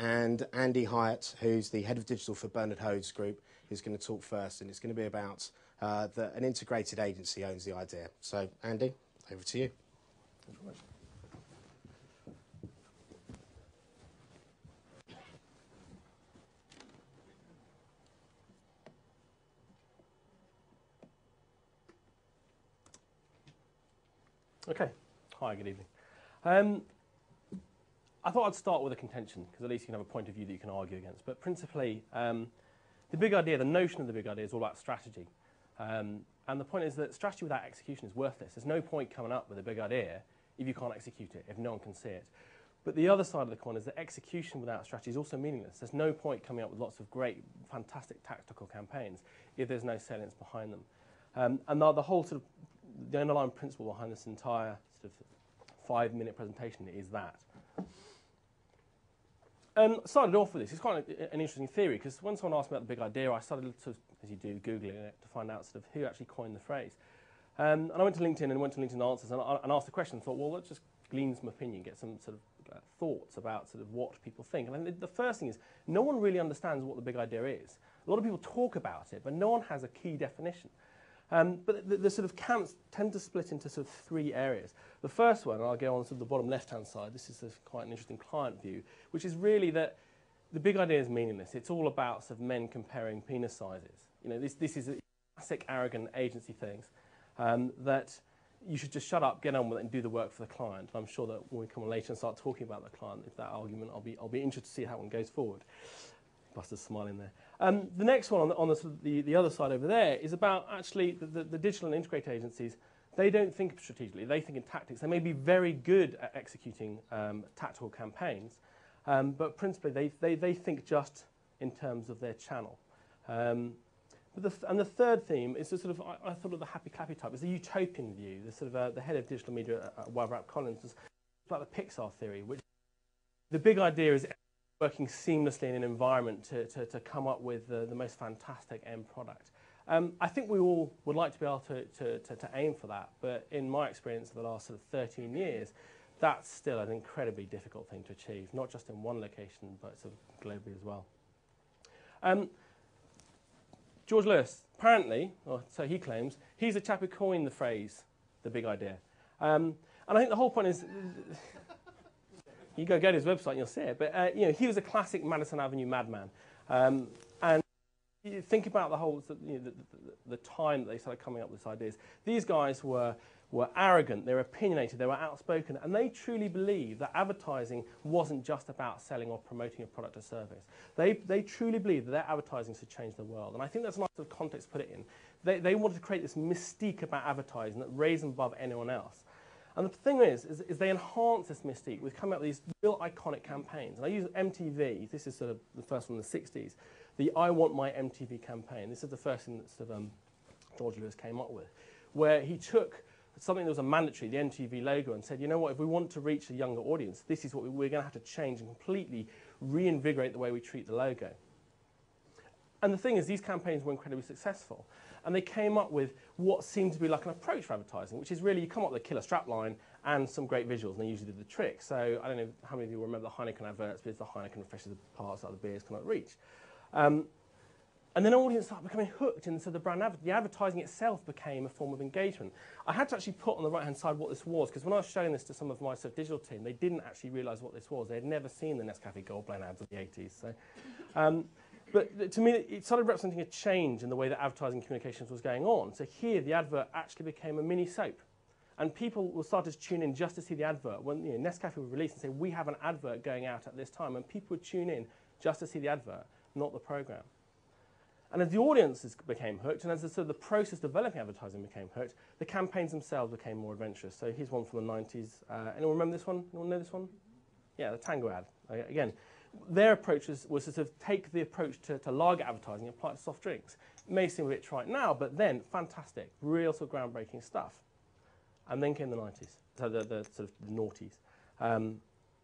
and Andy Hyatt, who's the head of digital for Bernard Hodes Group, is going to talk first, and it's going to be about uh, the, an integrated agency owns the idea. So, Andy, over to you. Okay. Hi, good evening. Um, I thought I'd start with a contention because at least you can have a point of view that you can argue against. But principally, um, the big idea, the notion of the big idea is all about strategy. Um, and the point is that strategy without execution is worthless. There's no point coming up with a big idea if you can't execute it, if no one can see it. But the other side of the coin is that execution without strategy is also meaningless. There's no point coming up with lots of great, fantastic tactical campaigns if there's no salience behind them. Um, and the, the whole sort of the underlying principle behind this entire sort of five-minute presentation is that. Um, started off with this. It's quite an, an interesting theory because when someone asked me about the big idea, I started to, as you do, googling it to find out sort of who actually coined the phrase. Um, and I went to LinkedIn and went to LinkedIn Answers and, and asked the question. and Thought, well, let's just glean some opinion, get some sort of uh, thoughts about sort of what people think. And the, the first thing is, no one really understands what the big idea is. A lot of people talk about it, but no one has a key definition. Um, but the, the, sort of camps tend to split into sort of three areas. The first one, and I'll go on to the bottom left-hand side, this is quite an interesting client view, which is really that the big idea is meaningless. It's all about sort of men comparing penis sizes. You know, this, this is a classic arrogant agency things um, that you should just shut up, get on with it, and do the work for the client. I'm sure that when we come on later and start talking about the client, if that argument, I'll be, I'll be interested to see how one goes forward. Buster's smiling there. Um, the next one on, the, on the, the, the, other side over there is about actually the, the, digital and integrated agencies. They don't think strategically, they think in tactics. They may be very good at executing um, tactical campaigns, um, but principally they, they, they think just in terms of their channel. Um, the th and the third theme is the sort of, I, I, thought of the happy clappy type, is the utopian view. The sort of uh, the head of digital media at uh, Collins is about the Pixar theory, which the big idea is working seamlessly in an environment to, to, to come up with the, the most fantastic end product. Um, I think we all would like to be able to, to, to, aim for that, but in my experience of the last sort of 13 years, that's still an incredibly difficult thing to achieve, not just in one location, but sort of globally as well. Um, George Lois, apparently, or so he claims, he's the chap who coined the phrase, the big idea. Um, and I think the whole point is you go go to his website and you'll see it. But uh, you know, he was a classic Madison Avenue madman. Um, and you think about the whole you know, the, the, the, time that they started coming up with these ideas. These guys were were arrogant, they were opinionated, they were outspoken, and they truly believed that advertising wasn't just about selling or promoting a product or service. They, they truly believed that their advertising should change the world. And I think that's a nice sort of context to put it in. They, they wanted to create this mystique about advertising that raised them above anyone else. And the thing is, is, is, they enhance this mystique with coming up with these real iconic campaigns. And I use MTV, this is sort of the first one in the 60s, the I Want My MTV campaign. This is the first thing that sort of, um, George Lois came up with, where he took something that was a mandatory, the MTV logo, and said, you know what, if we want to reach a younger audience, this is what we, we're going to have to change and completely reinvigorate the way we treat the logo. And the thing is, these campaigns were incredibly successful and they came up with what seemed to be like an approach for advertising, which is really you come up with a killer strapline and some great visuals, and they usually did the trick. So I don't know how many of you remember the Heineken adverts, but it's the Heineken refreshes the parts that the beers cannot reach. Um, and then audience started becoming hooked, and so the brand the advertising itself became a form of engagement. I had to actually put on the right hand side what this was, because when I was showing this to some of my sort of digital team, they didn't actually realise what this was. They had never seen the Nescafe Gold Blend ads of the 80s. So, um, but to me, it started representing a change in the way that advertising communications was going on. So here, the advert actually became a mini soap. And people will start to tune in just to see the advert. When you know, Nescafe would release and say, we have an advert going out at this time. And people would tune in just to see the advert, not the program. And as the audiences became hooked, and as the, sort of the process developing advertising became hooked, the campaigns themselves became more adventurous. So here's one from the 90s. Uh, anyone remember this one? Anyone know this one? Yeah, the Tango ad. Again, their approach was, was to sort of take the approach to, to lager advertising and apply it to soft drinks. It may seem a bit trite now, but then fantastic, real sort of groundbreaking stuff. And then came the 90s, so the, the sort of the noughties. Um,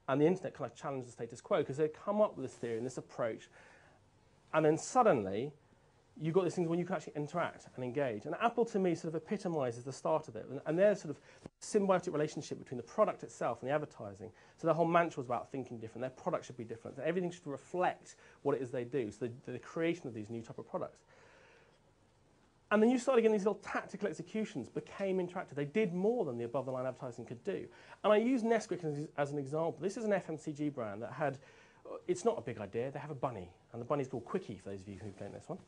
and the internet kind of challenged the status quo because they'd come up with this theory and this approach. And then suddenly, you got these things when you can actually interact and engage. And Apple, to me, sort of epitomizes the start of it. And, and their sort of symbiotic relationship between the product itself and the advertising. So their whole mantra was about thinking different. Their product should be different. Everything should reflect what it is they do. So the, the creation of these new type of products. And then you started getting these little tactical executions became interactive. They did more than the above-the-line advertising could do. And I use Nesquik as, as an example. This is an FMCG brand that had, uh, it's not a big idea, they have a bunny. And the bunny's called Quicky, for those of you who don't know this one.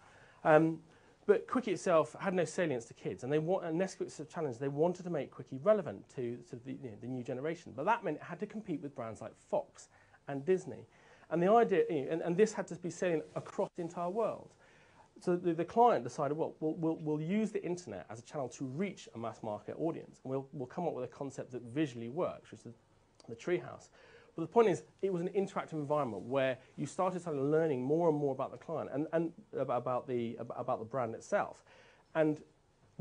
Um, but Quicky itself had no salience to kids, and they want, and Nesquik's challenge, they wanted to make Quicky relevant to, to the, you know, the new generation. But that meant it had to compete with brands like Fox and Disney. And the idea, you know, and, and this had to be selling across the entire world. So the, the client decided, well, well, we'll, we'll use the internet as a channel to reach a mass market audience. And we'll, we'll come up with a concept that visually works, which is the, the treehouse. But the point is, it was an interactive environment where you started of learning more and more about the client and, and about, the, about the brand itself. And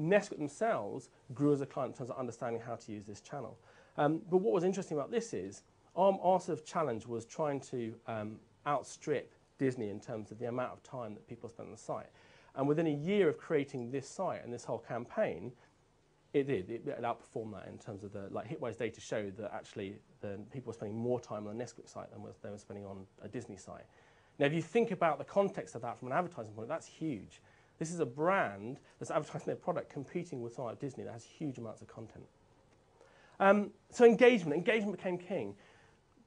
Nesquik themselves grew as a client in terms of understanding how to use this channel. Um, but what was interesting about this is, our, our sort of challenge was trying to um, outstrip Disney in terms of the amount of time that people spend on the site. And within a year of creating this site and this whole campaign, it did. It, it outperformed that in terms of the like Hitwise data showed that actually the people were spending more time on the Nesquik site than they were spending on a Disney site. Now, if you think about the context of that from an advertising point, that's huge. This is a brand that's advertising their product competing with someone like Disney that has huge amounts of content. Um, so engagement, engagement became king.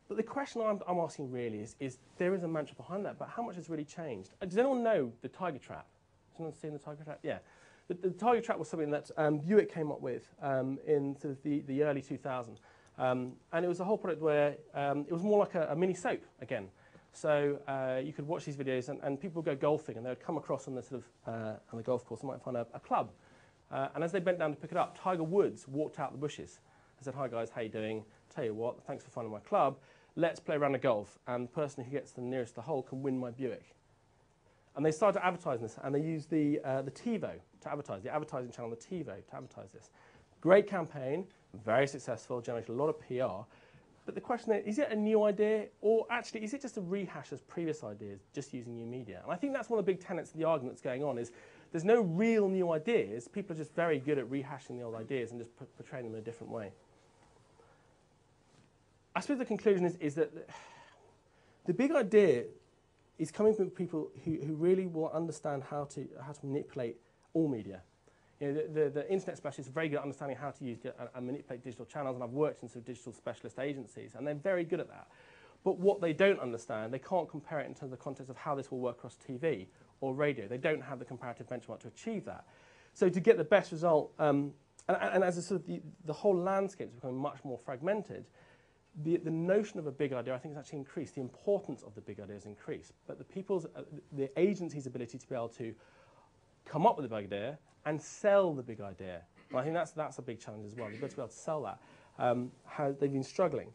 But the question I'm, I'm, asking really is, is there is a mantra behind that, but how much has really changed? Uh, does anyone know the Tiger Trap? Has anyone seen the Tiger Trap? Yeah. The, the Tiger Trap was something that um, Buick came up with um, in sort of the, the early 2000s. Um, and it was a whole product where um, it was more like a, a mini soap again. So uh, you could watch these videos and, and people would go golfing and they would come across on the, sort of, uh, on the golf course and might find a, a club. Uh, and as they bent down to pick it up, Tiger Woods walked out the bushes. I said, hi guys, how you doing? Tell you what, thanks for finding my club. Let's play around a golf. And the person who gets the nearest the hole can win my Buick. And they started advertising this, and they used the, uh, the TiVo to advertise, the advertising channel, the TiVo, to advertise this. Great campaign, very successful, generated a lot of PR. But the question is, is it a new idea, or actually is it just a rehash of previous ideas, just using new media? And I think that's one of the big tenets of the argument that's going on is there's no real new ideas. People are just very good at rehashing the old ideas and just portraying them in a different way. I suppose the conclusion is, is that the big idea is coming from people who, who really will understand how to, how to manipulate all media. You know, the, the, the internet specialists are very good at understanding how to use and, and manipulate digital channels, and I've worked in some digital specialist agencies, and they're very good at that. But what they don't understand, they can't compare it in terms of the context of how this will work across TV or radio. They don't have the comparative benchmark to achieve that. So to get the best result, um, and, and, as a sort of the, the whole landscape is becoming much more fragmented, the, the notion of a big idea, I think, has actually increased. The importance of the big idea has increased. But the people's, uh, the agency's ability to be able to come up with a big idea and sell the big idea, I think that's, that's a big challenge as well. They've got to be able to sell that. Um, how they've been struggling.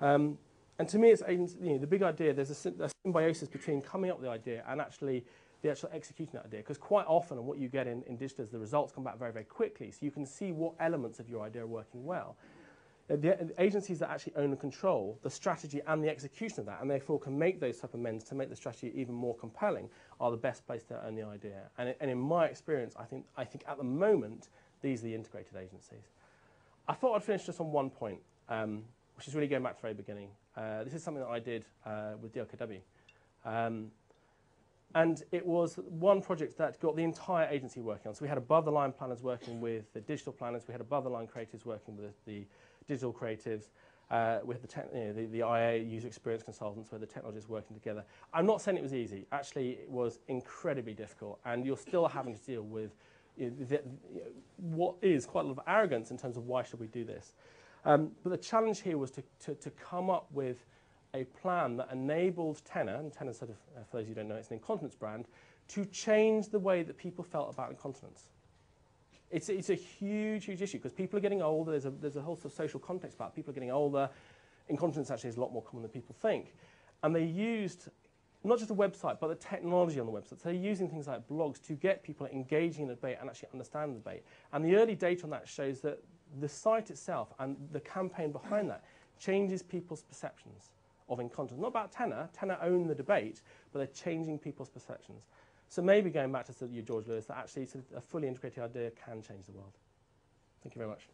Um, and to me, it's you know, the big idea, there's a, a, symbiosis between coming up with the idea and actually the actual executing that idea. Because quite often, what you get in, in digital is the results come back very, very quickly. So you can see what elements of your idea are working well. Uh, the agencies that actually own and control the strategy and the execution of that, and therefore can make those type of amends to make the strategy even more compelling, are the best place to own the idea. And, and in my experience, I think, I think at the moment, these are the integrated agencies. I thought I'd finish just on one point, um, which is really going back to the very beginning. Uh, this is something that I did uh, with DLKW. Um, and it was one project that got the entire agency working on. So we had above the line planners working with the digital planners, we had above the line creatives working with the digital creatives, uh, with the, you know, the, the IA user experience consultants where the technology is working together. I'm not saying it was easy. Actually, it was incredibly difficult, and you're still having to deal with you know, the, you know, what is quite a lot of arrogance in terms of why should we do this. Um, but the challenge here was to, to, to come up with a plan that enabled TENA, and TENA sort of, uh, for those who don't know, it's an incontinence brand, to change the way that people felt about incontinence. It's, it's a huge, huge issue because people are getting older. There's a, there's a whole sort of social context about it. People are getting older. Incontinence actually is a lot more common than people think. And they used not just the website, but the technology on the website. So they're using things like blogs to get people engaging in the debate and actually understand the debate. And the early data on that shows that the site itself and the campaign behind that changes people's perceptions of incontinence. Not about TENA. TENA own the debate, but they're changing people's perceptions. So maybe going back to your George Lois, that actually sort of a fully integrated idea can change the world. Thank you very much.